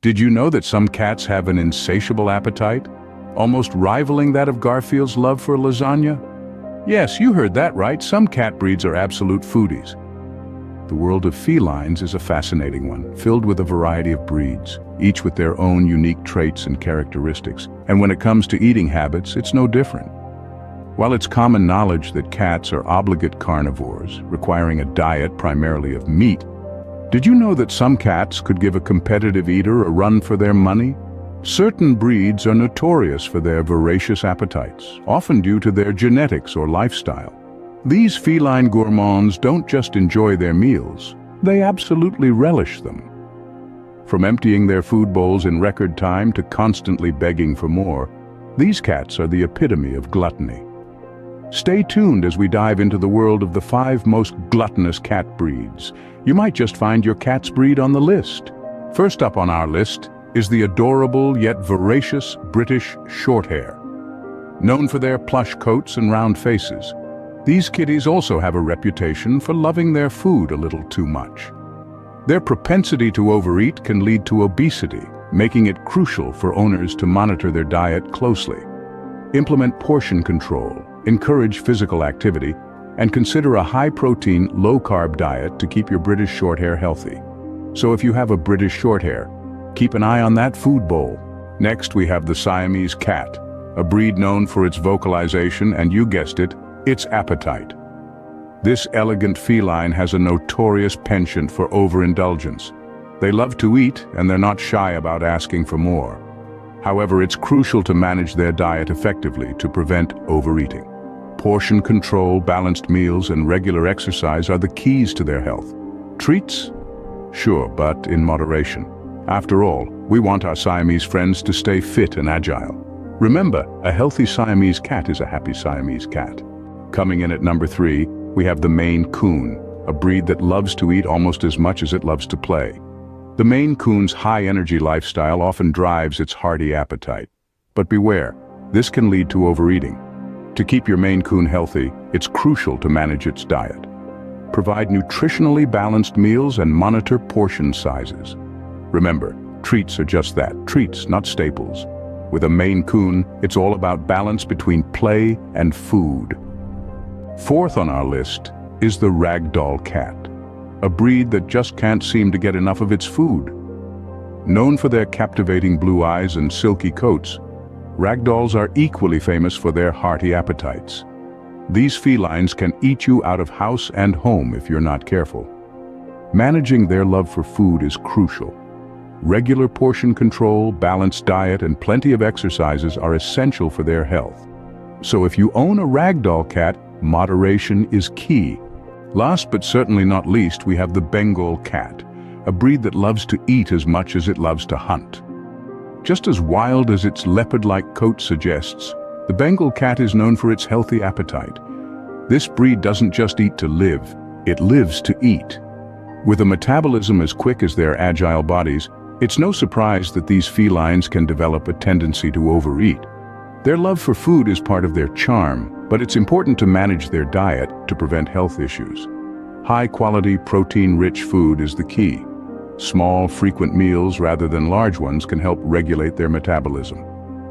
Did you know that some cats have an insatiable appetite, almost rivaling that of Garfield's love for lasagna? Yes, you heard that right, some cat breeds are absolute foodies. The world of felines is a fascinating one, filled with a variety of breeds, each with their own unique traits and characteristics. And when it comes to eating habits, it's no different. While it's common knowledge that cats are obligate carnivores, requiring a diet primarily of meat, did you know that some cats could give a competitive eater a run for their money? Certain breeds are notorious for their voracious appetites, often due to their genetics or lifestyle. These feline gourmands don't just enjoy their meals, they absolutely relish them. From emptying their food bowls in record time to constantly begging for more, these cats are the epitome of gluttony. Stay tuned as we dive into the world of the five most gluttonous cat breeds. You might just find your cat's breed on the list. First up on our list is the adorable yet voracious British Shorthair. Known for their plush coats and round faces, these kitties also have a reputation for loving their food a little too much. Their propensity to overeat can lead to obesity, making it crucial for owners to monitor their diet closely. Implement portion control, encourage physical activity, and consider a high-protein, low-carb diet to keep your British Shorthair healthy. So if you have a British Shorthair, keep an eye on that food bowl. Next, we have the Siamese cat, a breed known for its vocalization and, you guessed it, its appetite. This elegant feline has a notorious penchant for overindulgence. They love to eat, and they're not shy about asking for more. However, it's crucial to manage their diet effectively to prevent overeating. Portion control, balanced meals, and regular exercise are the keys to their health. Treats? Sure, but in moderation. After all, we want our Siamese friends to stay fit and agile. Remember, a healthy Siamese cat is a happy Siamese cat. Coming in at number three, we have the Maine Coon, a breed that loves to eat almost as much as it loves to play. The Maine Coon's high-energy lifestyle often drives its hearty appetite. But beware, this can lead to overeating. To keep your Maine Coon healthy, it's crucial to manage its diet. Provide nutritionally balanced meals and monitor portion sizes. Remember, treats are just that, treats, not staples. With a Maine Coon, it's all about balance between play and food. Fourth on our list is the ragdoll cat, a breed that just can't seem to get enough of its food. Known for their captivating blue eyes and silky coats, ragdolls are equally famous for their hearty appetites. These felines can eat you out of house and home if you're not careful. Managing their love for food is crucial. Regular portion control, balanced diet, and plenty of exercises are essential for their health. So if you own a ragdoll cat, Moderation is key. Last but certainly not least, we have the Bengal cat, a breed that loves to eat as much as it loves to hunt. Just as wild as its leopard-like coat suggests, the Bengal cat is known for its healthy appetite. This breed doesn't just eat to live, it lives to eat. With a metabolism as quick as their agile bodies, it's no surprise that these felines can develop a tendency to overeat. Their love for food is part of their charm, but it's important to manage their diet to prevent health issues. High-quality, protein-rich food is the key. Small, frequent meals rather than large ones can help regulate their metabolism.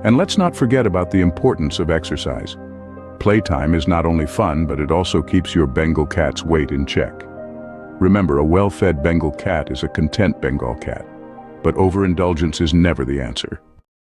And let's not forget about the importance of exercise. Playtime is not only fun, but it also keeps your Bengal cat's weight in check. Remember, a well-fed Bengal cat is a content Bengal cat. But overindulgence is never the answer.